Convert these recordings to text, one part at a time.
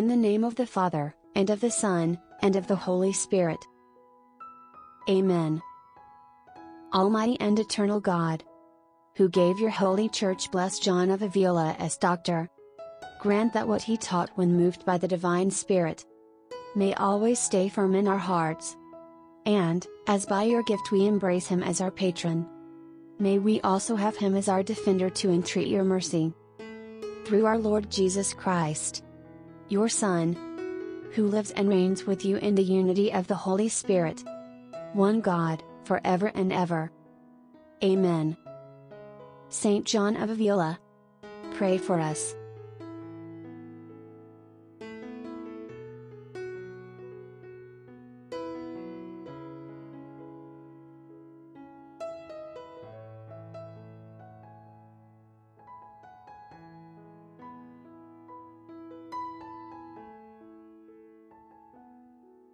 In the name of the Father, and of the Son, and of the Holy Spirit. Amen. Almighty and eternal God, who gave your holy church bless John of Avila as doctor, grant that what he taught when moved by the divine Spirit may always stay firm in our hearts. And, as by your gift we embrace him as our patron, may we also have him as our defender to entreat your mercy. Through our Lord Jesus Christ, your Son, who lives and reigns with you in the unity of the Holy Spirit, one God, forever and ever. Amen. Saint John of Avila, pray for us.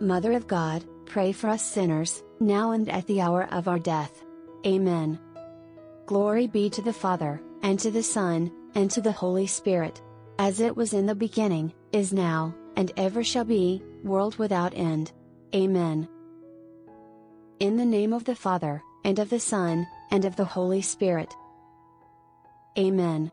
Mother of God, pray for us sinners, now and at the hour of our death. Amen. Glory be to the Father, and to the Son, and to the Holy Spirit. As it was in the beginning, is now, and ever shall be, world without end. Amen. In the name of the Father, and of the Son, and of the Holy Spirit. Amen.